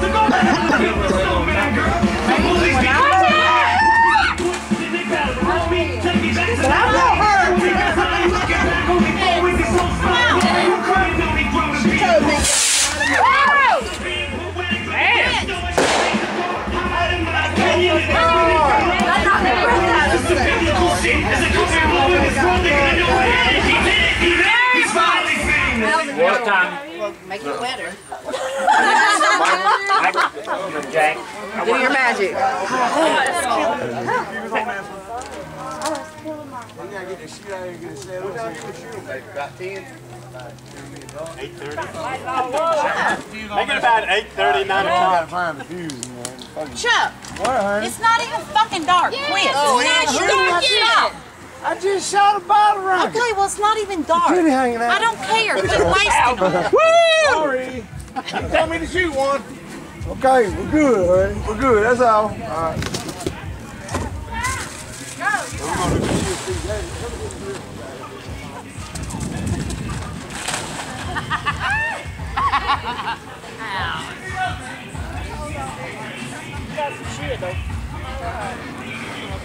so go famous. What time? Make it wetter. Jack. Do your magic. We gotta get the shit out of here and get it set up. 8.30. Make it about 8:30, 9 o'clock. find the fuse, man. Fucking- Chuck, What, honey? it's not even fucking dark. Quit. Oh, it's yeah, not dark yet. I just shot a bottle rocket. Okay, well, it's not even dark. Kitty hanging out. I don't care. Quit wasting them. Sorry. You tell me to shoot one. Okay, we're good, honey. We're good. That's all. All right.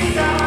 Y'all